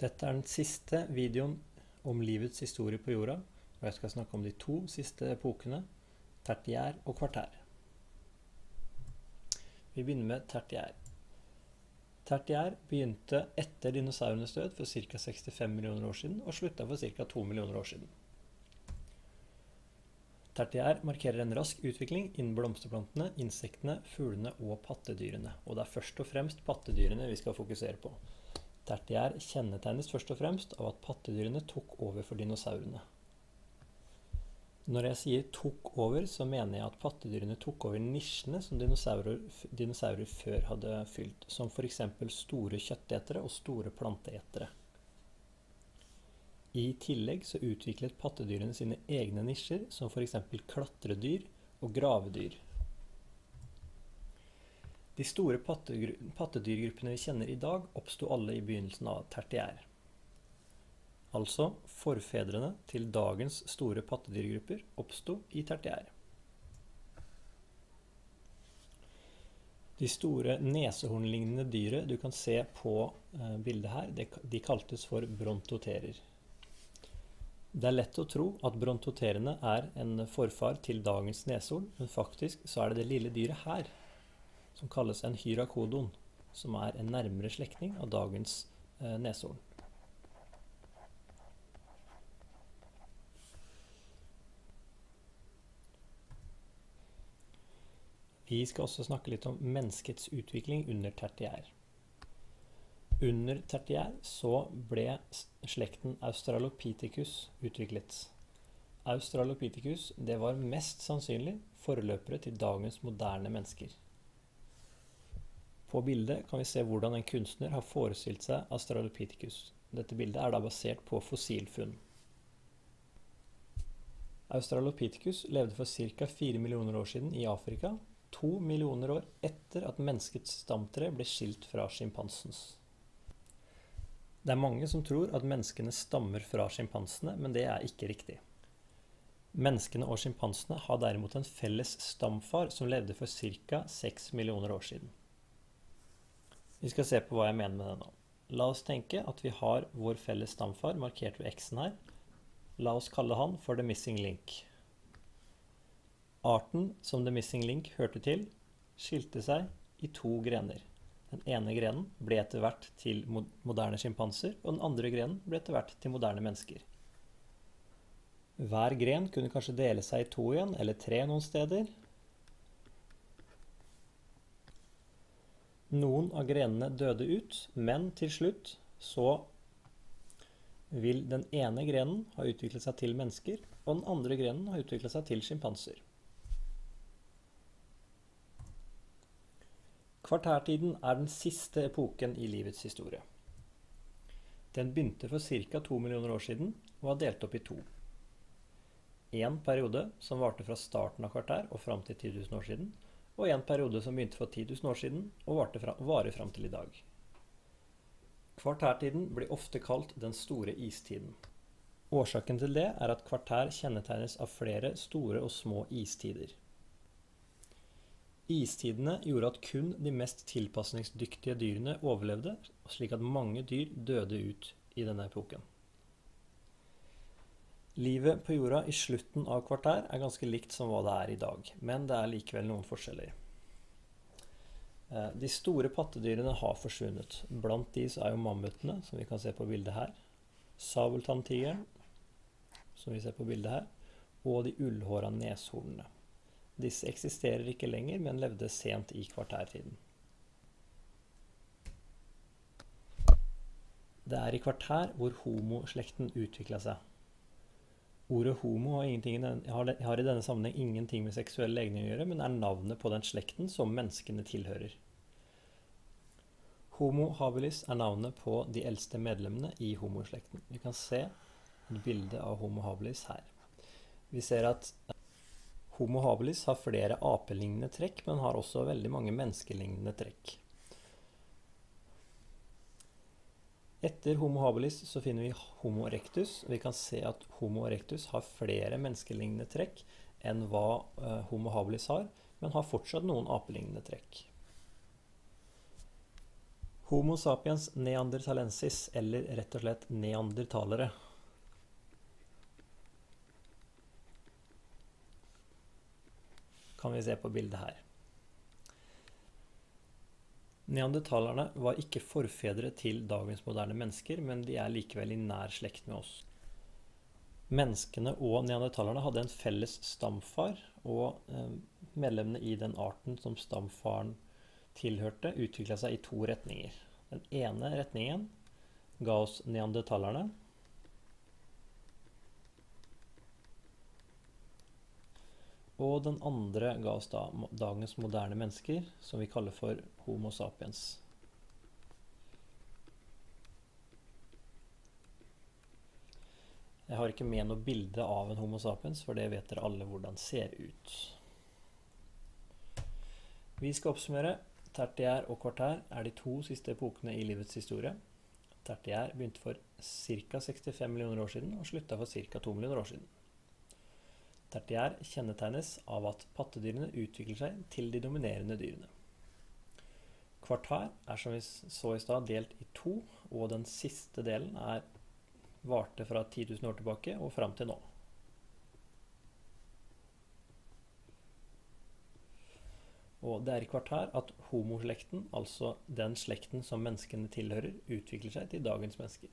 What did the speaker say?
Dette er den siste videoen om livets historie på jorda, og jeg skal snakke om de to siste epokene, tertiær og kvartær. Vi begynner med tertiær. Tertiær begynte etter dinosaurenes død for ca. 65 millioner år siden, og slutta for ca. 2 millioner år siden. Tertiær markerer en rask utvikling innen blomsterplantene, insektene, fuglene og pattedyrene. Og det er først og fremst pattedyrene vi skal fokusere på. Tertiær kjennetegnes først og fremst av at pattedyrene tok over for dinosaurene. Når jeg sier 'tok over', så mener jeg at pattedyrene tok over nisjene som dinosaurer, dinosaurer før hadde fylt, som f.eks. store kjøttetere og store planteetere. I tillegg så utviklet pattedyrene sine egne nisjer, som f.eks. klatredyr og gravedyr. De store pattedyrgruppene vi kjenner i dag, oppsto alle i begynnelsen av tertiær. Altså forfedrene til dagens store pattedyrgrupper oppsto i tertiær. De store nesehornlignende dyret du kan se på eh, bildet her, de kaltes for brontoterer. Det er lett å tro at brontoterene er en forfar til dagens neshorn, men faktisk så er det det lille dyret her som kalles en hyrakodon, som er en nærmere slektning av dagens eh, neshorn. Vi skal også snakke litt om menneskets utvikling under tertiær. Under tertiær så ble slekten Australopithecus utviklet. Australopithecus det var mest sannsynlig foreløpere til dagens moderne mennesker. På bildet kan vi se hvordan en kunstner har forestilt seg Australopithecus. Dette bildet er da basert på fossilfunn. Australopithecus levde for ca. 4 millioner år siden i Afrika, to millioner år etter at menneskets stamtre ble skilt fra sjimpansens. Det er mange som tror at menneskene stammer fra sjimpansene, men det er ikke riktig. Menneskene og sjimpansene har derimot en felles stamfar som levde for ca. 6 millioner år siden. Vi skal se på hva jeg mener med det nå. La oss tenke at vi har vår felles stamfar markert ved x-en her. La oss kalle han for the missing link. Arten som the missing link hørte til, skilte seg i to grener. Den ene grenen ble etter hvert til moderne sjimpanser, og den andre grenen ble etter hvert til moderne mennesker. Hver gren kunne kanskje dele seg i to igjen, eller tre noen steder, Noen av grenene døde ut, men til slutt så vil den ene grenen ha utviklet seg til mennesker, og den andre grenen ha utviklet seg til sjimpanser. Kvartærtiden er den siste epoken i livets historie. Den begynte for ca. to millioner år siden og var delt opp i to. En periode som varte fra starten av kvartær og fram til 10 000 år siden, og en periode som begynte for 10 000 år siden og varer fram til i dag. Kvartærtiden blir ofte kalt den store istiden. Årsaken til det er at kvartær kjennetegnes av flere store og små istider. Istidene gjorde at kun de mest tilpasningsdyktige dyrene overlevde, slik at mange dyr døde ut i denne epoken. Livet på jorda i slutten av kvartær er ganske likt som hva det er i dag, men det er likevel noen forskjeller. Eh, de store pattedyrene har forsvunnet. Blant de er jo mammutene, som vi kan se på bildet her, sabeltanntigeren, som vi ser på bildet her, og de ullhåra neshornene. Disse eksisterer ikke lenger, men levde sent i kvartærtiden. Det er i kvartær hvor homoslekten utvikla seg. Ordet homo har, har, i denne sammenheng ingenting med seksuell legning å gjøre, men er navnet på den slekten som menneskene tilhører. Homo habilis er navnet på de eldste medlemmene i homoslekten. Vi kan se et bilde av Homo habilis her. Vi ser at Homo habilis har flere apelignende trekk, men har også veldig mange menneskelignende trekk. Etter Homo habilis så finner vi Homo erectus. Vi kan se at Homo erectus har flere menneskelignende trekk enn hva uh, Homo habilis har, men har fortsatt noen apelignende trekk. Homo sapiens neandertalensis, eller rett og slett neandertalere. Kan vi se på bildet her. Neandertalerne var ikke forfedre til dagens moderne mennesker, men de er likevel i nær slekt med oss. Menneskene og neandertalerne hadde en felles stamfar, og eh, medlemmene i den arten som stamfaren tilhørte, utvikla seg i to retninger. Den ene retningen ga oss neandertalerne. Og den andre ga oss da dagens moderne mennesker, som vi kaller for Homo sapiens. Jeg har ikke med noe bilde av en Homo sapiens, for det vet dere alle hvordan ser ut. Vi skal oppsummere. Tertiær og kvartær er de to siste epokene i livets historie. Tertiær begynte for ca. 65 millioner år siden og slutta for ca. 2 millioner år siden. Tertiær kjennetegnes av at pattedyrene utvikler seg til de dominerende dyrene. Kvartær er som vi så i stad delt i to, og den siste delen er varte fra 10 000 år tilbake og fram til nå. Og det er i kvartær at homoslekten, altså den slekten som menneskene tilhører, utvikler seg til dagens mennesker.